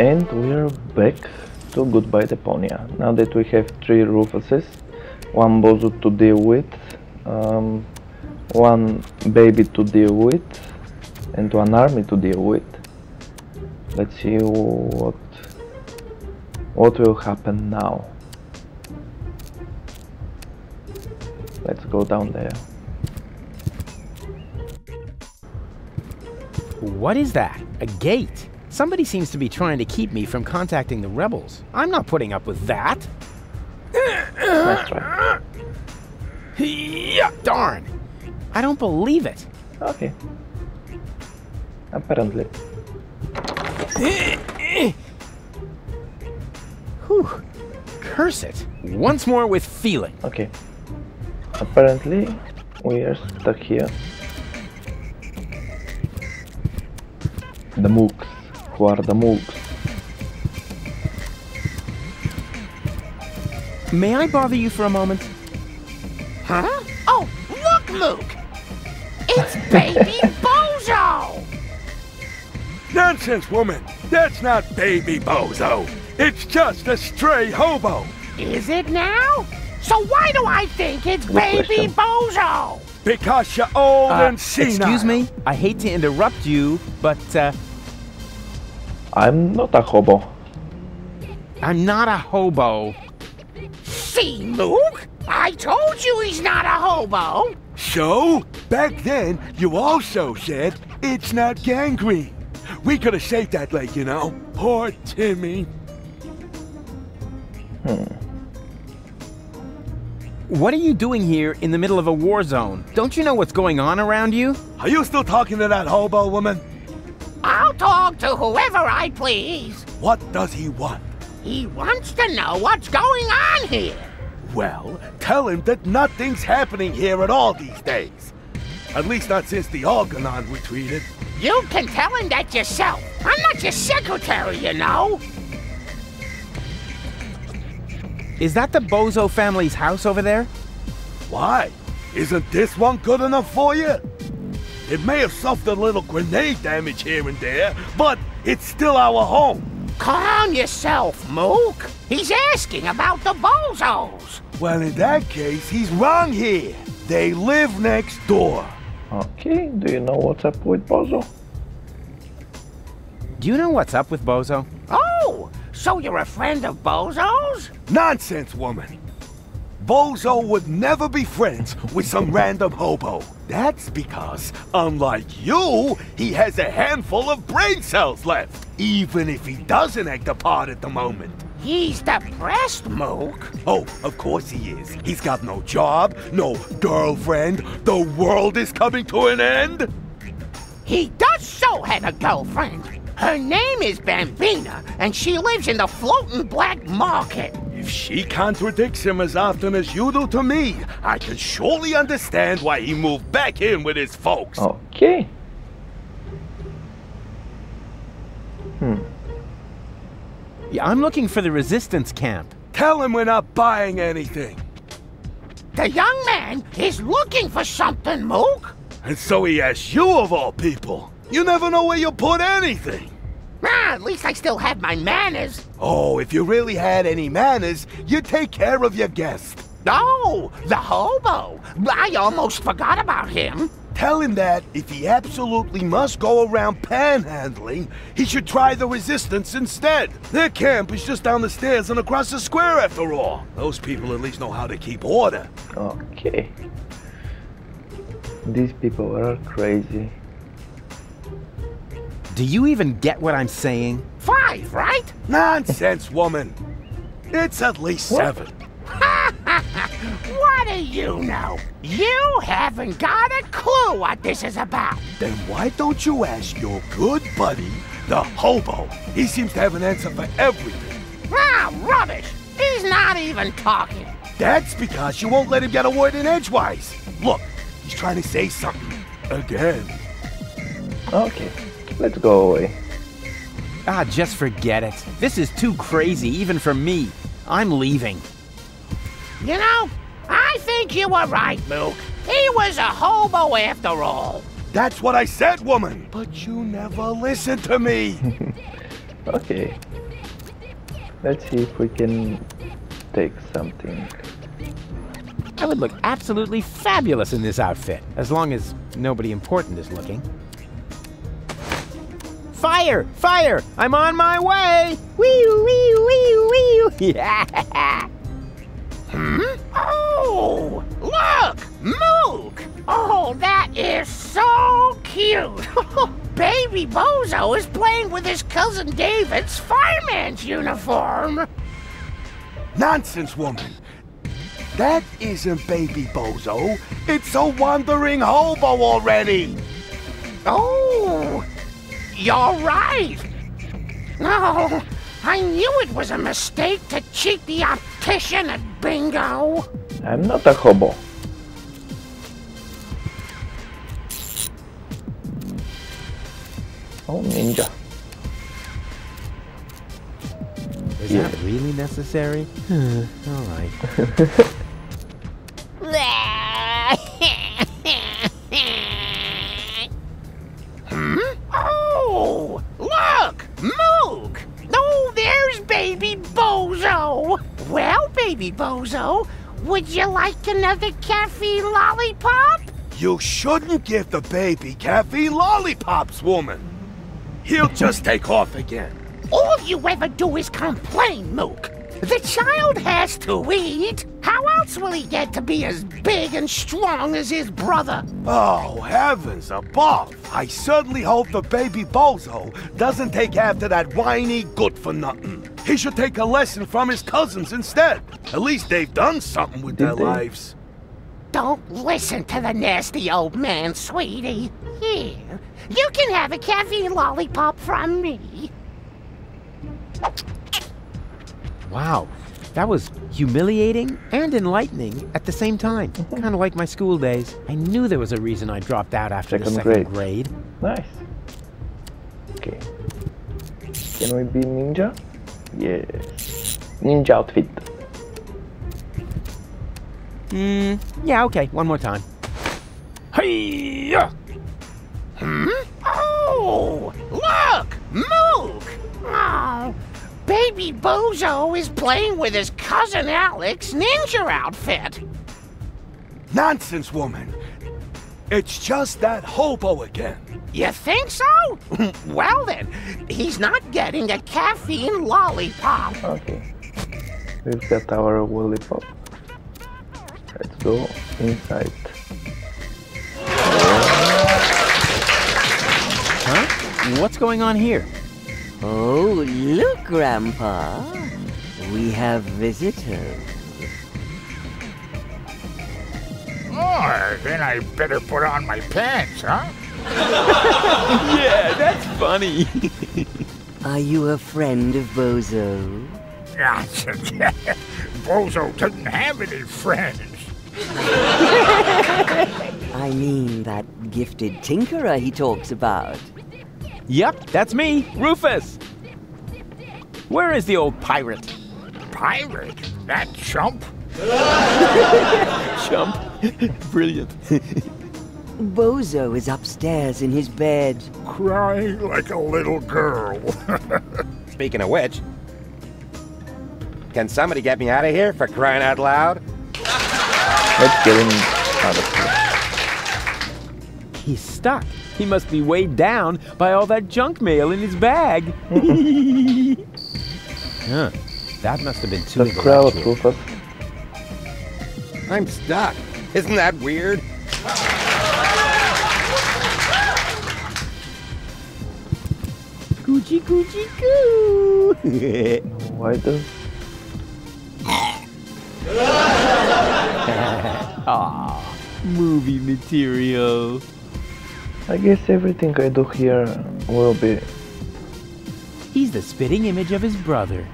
And we're back to Goodbye Deponia. Now that we have three Rufuses, one Bozo to deal with, um, one baby to deal with, and one army to deal with. Let's see what what will happen now. Let's go down there. What is that? A gate? Somebody seems to be trying to keep me from contacting the rebels. I'm not putting up with that. Nice try. Yeah, darn. I don't believe it. Okay. Apparently. Whew. Curse it. Once more with feeling. Okay. Apparently, we are stuck here. The mooks. Who are the mooks? May I bother you for a moment? Huh? Oh, look, Luke! It's baby Bozo! Nonsense, woman! That's not baby Bozo! It's just a stray hobo! Is it now? So why do I think it's Good baby question. Bozo? Because you're old Uh, and senile! excuse me? I hate to interrupt you, but uh, I'm not a hobo. I'm not a hobo. See, Luke? I told you he's not a hobo! So, back then, you also said it's not gangrene. We could have saved that leg, you know. Poor Timmy. Hmm. What are you doing here in the middle of a war zone? Don't you know what's going on around you? Are you still talking to that hobo woman? I'll talk to whoever I please. What does he want? He wants to know what's going on here. Well, tell him that nothing's happening here at all these days. At least not since the Organon retreated. You can tell him that yourself. I'm not your secretary, you know. Is that the Bozo family's house over there? Why? Isn't this one good enough for you? It may have suffered a little grenade damage here and there, but it's still our home. Calm yourself, Mook. He's asking about the Bozos. Well, in that case, he's wrong here. They live next door. Okay, do you know what's up with Bozo? Do you know what's up with Bozo? Oh, so you're a friend of Bozo's? Nonsense, woman. Bozo would never be friends with some random hobo. That's because, unlike you, he has a handful of brain cells left, even if he doesn't act a part at the moment. He's depressed, Mook. Oh, of course he is. He's got no job, no girlfriend. The world is coming to an end. He does so have a girlfriend. Her name is Bambina, and she lives in the floating black market. If she contradicts him as often as you do to me, I can surely understand why he moved back in with his folks. Okay. Hmm. Yeah, I'm looking for the resistance camp. Tell him we're not buying anything. The young man is looking for something, Mook. And so he asks you of all people. You never know where you put anything. Ah, at least I still have my manners. Oh, if you really had any manners, you'd take care of your guest. Oh, the hobo. I almost forgot about him. Tell him that if he absolutely must go around panhandling, he should try the resistance instead. Their camp is just down the stairs and across the square after all. Those people at least know how to keep order. Okay. These people are crazy. Do you even get what I'm saying? Five, right? Nonsense, woman. It's at least What? seven. what do you know? You haven't got a clue what this is about. Then why don't you ask your good buddy, the hobo? He seems to have an answer for everything. Ah, rubbish. He's not even talking. That's because you won't let him get a word in edgewise. Look, he's trying to say something. Again. Okay, let's go away. Ah, just forget it. This is too crazy, even for me. I'm leaving. You know, I think you were right, Mook. He was a hobo after all. That's what I said, woman. But you never listen to me. Okay. Let's see if we can take something. I would look absolutely fabulous in this outfit, as long as nobody important is looking. Fire! Fire! I'm on my way! Wee wee wee wee! Yeah! Hmm? Oh, look! Mook! Oh, that is so cute! Baby Bozo is playing with his cousin David's fireman's uniform! Nonsense, woman. That isn't Baby Bozo. It's a wandering hobo already. Oh, you're right. No, I knew it was a mistake to cheat the optician at bingo. I'm not a hobo. Oh, ninja. Is that really necessary? All would you like another caffeine lollipop? You shouldn't give the baby caffeine lollipops, woman. He'll just take off again. All you ever do is complain, Mook. The child has to eat. How else will he get to be as big and strong as his brother? Oh, heavens above! I certainly hope the baby bozo doesn't take after that whiny good-for-nothing. He should take a lesson from his cousins instead. At least they've done something with their they? lives. Don't listen to the nasty old man, sweetie. Here, you can have a caffeine lollipop from me. Wow. That was humiliating and enlightening at the same time. kind of like my school days. I knew there was a reason I dropped out after the Second second grade. grade. Nice. Okay. Can we be ninja? Yes. Ninja outfit. Hmm. Yeah, okay. One more time. Hey! Hmm? Oh, look! Mook! Oh, Baby Bozo is playing with his cousin Alex ninja outfit. Nonsense, woman. It's just that hobo again. You think so? well then, he's not getting a caffeine lollipop. Okay. We've got our lollipop. Let's go inside. Huh? What's going on here? Oh, look, Grandpa. We have visitors. Oh, then I better put on my pants, huh? Yeah, that's funny. Are you a friend of Bozo? Bozo doesn't have any friends. I mean, that gifted tinkerer he talks about. Yep, that's me, Rufus. Where is the old pirate? Pirate? That chump? Chump. Brilliant. Bozo is upstairs in his bed. Crying like a little girl. Speaking of which, can somebody get me out of here for crying out loud? Let's get him out of here. He's stuck. He must be weighed down by all that junk mail in his bag. huh. That must have been too The crowd, intellectual. Rufus. I'm stuck. Isn't that weird? Coochie coochie coo. Why does Aw, movie material. I guess everything I do here will be He's the spitting image of his brother.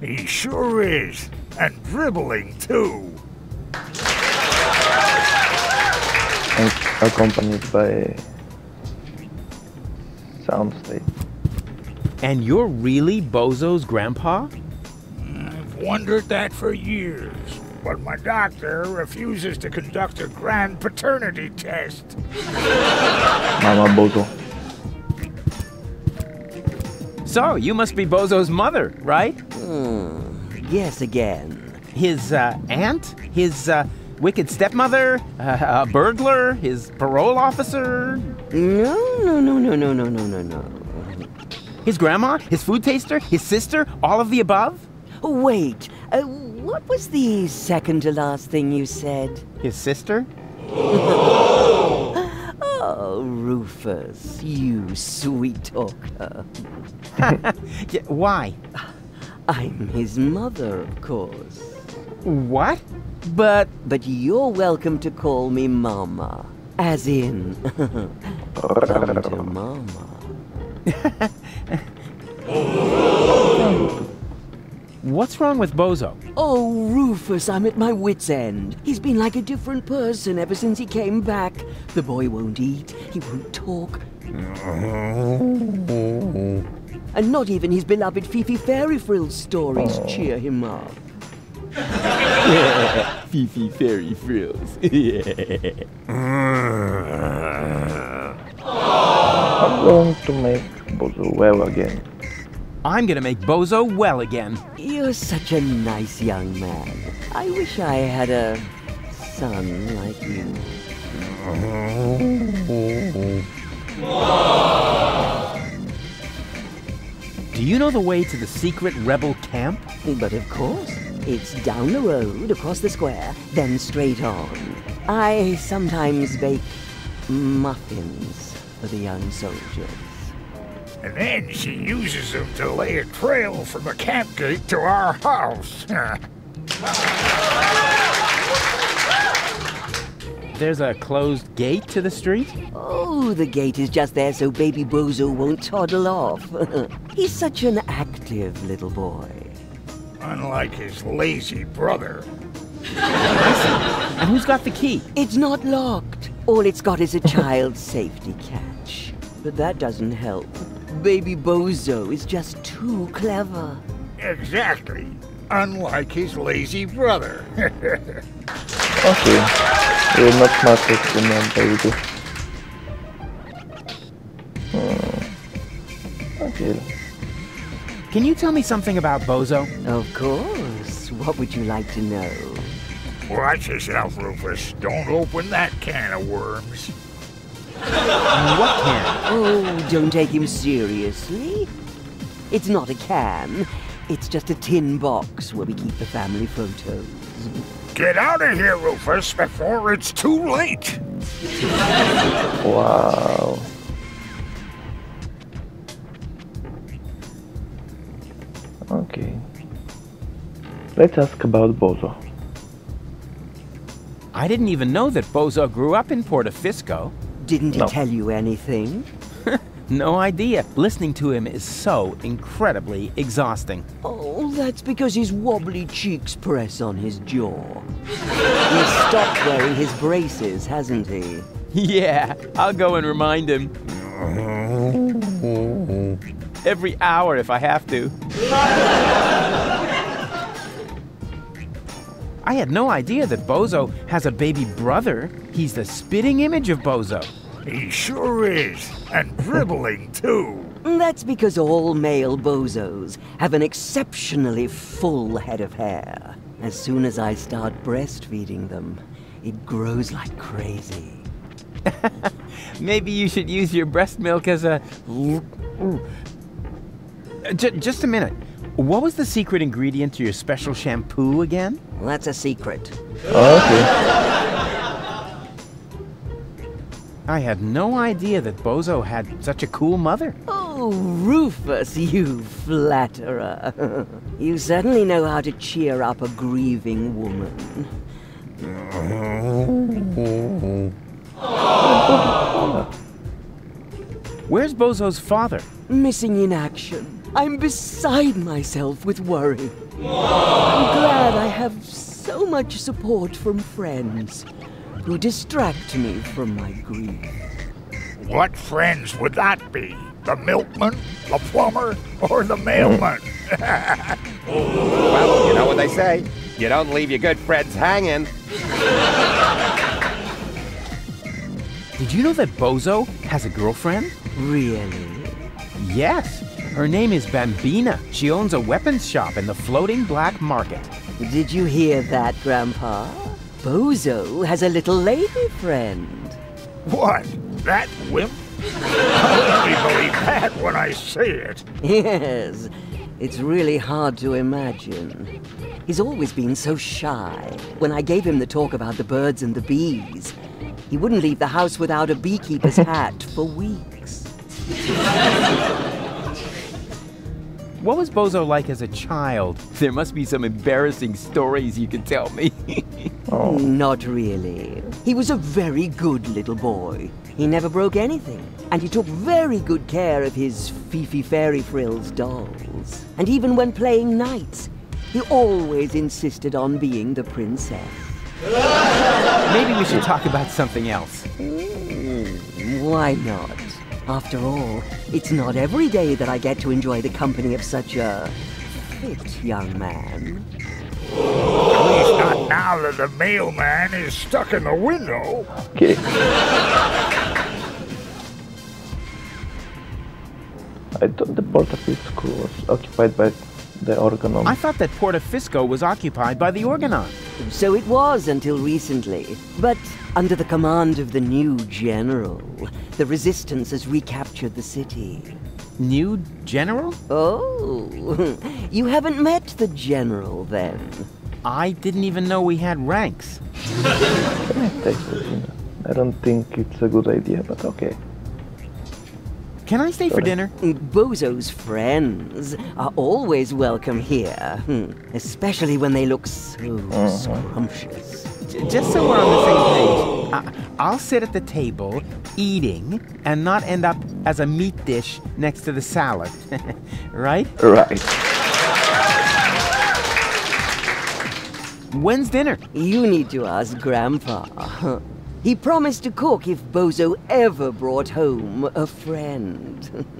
he sure is. And dribbling, too. and accompanied by soundstage. And you're really Bozo's grandpa? I've wondered that for years. But my doctor refuses to conduct a grand paternity test. Mama Bozo. So, you must be Bozo's mother, right? Guess again. His uh, aunt? His uh, wicked stepmother? Uh, a burglar? His parole officer? No, no, no, no, no, no, no, no, no. His grandma? His food taster? His sister? All of the above? Wait, uh, what was the second to last thing you said? His sister? Oh, Rufus, you sweet talker. Yeah, why? I'm his mother, of course. What? But But you're welcome to call me Mama. As in, come to Mama. What's wrong with Bozo? Oh, Rufus, I'm at my wit's end. He's been like a different person ever since he came back. The boy won't eat, he won't talk. And not even his beloved Fifi Fairy Frills stories oh. cheer him up. Fifi Fairy Frills. I'm going to make Bozo well again. I'm gonna make Bozo well again. You're such a nice young man. I wish I had a son like you. Do you know the way to the secret rebel camp? But of course, it's down the road, across the square, then straight on. I sometimes bake muffins for the young soldiers. And then she uses them to lay a trail from the camp gate to our house. There's a closed gate to the street? Oh, the gate is just there so baby Bozo won't toddle off. He's such an active little boy. Unlike his lazy brother. And who's got the key? It's not locked. All it's got is a child's safety catch. But that doesn't help. Baby Bozo is just too clever. Exactly. Unlike his lazy brother. Okay, you're not smarter than a baby. Hmm. Okay, Can you tell me something about Bozo? Of course. What would you like to know? Watch yourself, Rufus. Don't open that can of worms. What can? Oh, don't take him seriously. It's not a can. It's just a tin box where we keep the family photos. Get out of here, Rufus, before it's too late. wow. Okay. Let's ask about Bozo. I didn't even know that Bozo grew up in Portofisco. Didn't he No. tell you anything? No idea. Listening to him is so incredibly exhausting. Oh, that's because his wobbly cheeks press on his jaw. He's stopped wearing his braces, hasn't he? Yeah, I'll go and remind him. Every hour if I have to. I had no idea that Bozo has a baby brother. He's the spitting image of Bozo. He sure is. And dribbling, too. That's because all male bozos have an exceptionally full head of hair. As soon as I start breastfeeding them, it grows like crazy. Maybe you should use your breast milk as a. J- just a minute. What was the secret ingredient to your special shampoo again? Well, that's a secret. Oh, okay. I had no idea that Bozo had such a cool mother. Oh, Rufus, you flatterer. you certainly know how to cheer up a grieving woman. Where's Bozo's father? Missing in action. I'm beside myself with worry. I'm glad I have so much support from friends who distract me from my grief. What friends would that be? The milkman, the plumber, or the mailman? Well, you know what they say. You don't leave your good friends hanging. Did you know that Bozo has a girlfriend? Really? Yes. Her name is Bambina. She owns a weapons shop in the floating black market. Did you hear that, Grandpa? Bozo has a little lady friend. What? That wimp? I'll only believe that when I see it. Yes, it's really hard to imagine. He's always been so shy. When I gave him the talk about the birds and the bees, he wouldn't leave the house without a beekeeper's hat for weeks. What was Bozo like as a child? There must be some embarrassing stories you can tell me. Oh. Not really. He was a very good little boy. He never broke anything. And he took very good care of his Fifi Fairy Frills dolls. And even when playing knights, he always insisted on being the princess. Maybe we should talk about something else. Why not? After all, it's not every day that I get to enjoy the company of such a fit young man. At least not now that the mailman is stuck in the window. Okay. I thought the Portafisco was occupied by the Organon. I thought that Portafisco was occupied by the Organon. So it was until recently. But under the command of the new general, the resistance has recaptured the city. New general? Oh, you haven't met the general then? I didn't even know we had ranks. Can I take this? I don't think it's a good idea, but okay. Can I stay for dinner? Bozo's friends are always welcome here, hmm, especially when they look so scrumptious. Just so we're on the same page, I'll sit at the table eating and not end up as a meat dish next to the salad. right? Right. When's dinner? You need to ask Grandpa. He promised to cook if Bozo ever brought home a friend.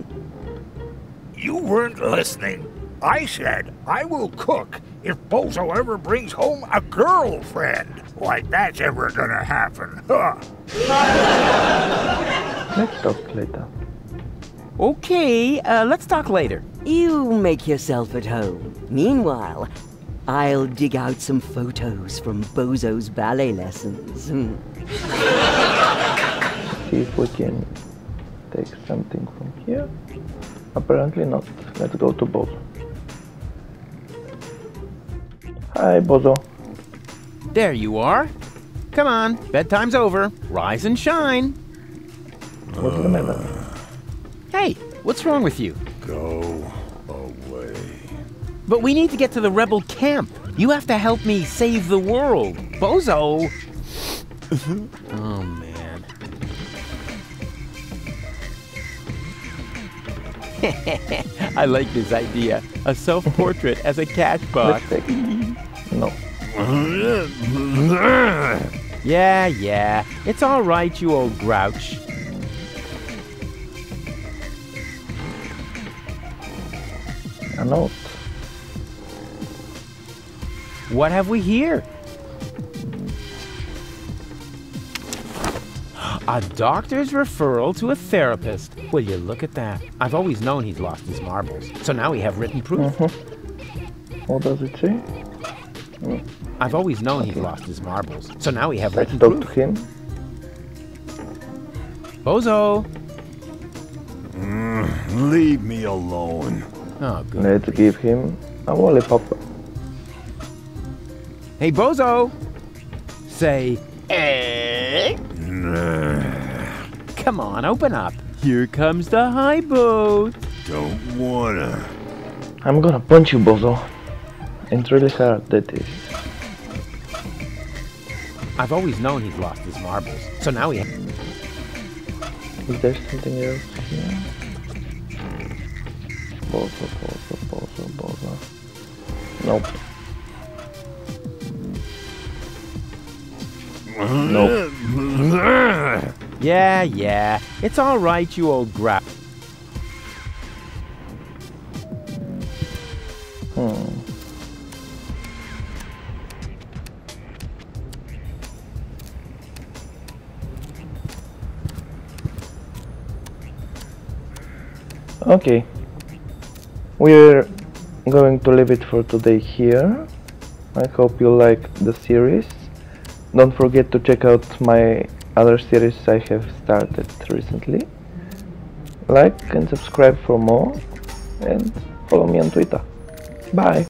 You weren't listening. I said I will cook if Bozo ever brings home a girlfriend. Like that's ever gonna happen. Huh. Let's talk later. Okay, uh, let's talk later. You make yourself at home. Meanwhile, I'll dig out some photos from Bozo's ballet lessons. See if we can take something from here. Apparently not. Let's go to Bozo. Hi, Bozo. There you are. Come on, bedtime's over. Rise and shine. What's the matter? Hey, what's wrong with you? Go away. But we need to get to the rebel camp. You have to help me save the world. Bozo! oh, man. I like this idea. A self portrait as a cash box. Let's take it. No. Yeah, yeah. It's all right, you old grouch. Note. What have we here? A doctor's referral to a therapist. Will you look at that? I've always known he's lost his marbles. So now we have written proof. Mm-hmm. What does it say? I've always known he's lost his marbles. So now we have Let's written talk to him. Bozo! Mm, leave me alone. Oh, good. Let's give him a lollipop. Hey, Bozo! Say, eh? Come on, open up. Here comes the high boat. Don't wanna. I'm gonna punch you, Bozo. It's really hard, that is. I've always known he's lost his marbles. So now we have. Is there something else here? Bozo, Bozo, Bozo, Bozo. Nope. Nope. Yeah, yeah. It's all right, you old grouch. Hmm. Okay. we're going to leave it for today here I hope you liked the series don't forget to check out my other series I have started recently. Like and subscribe for more and follow me on Twitter. Bye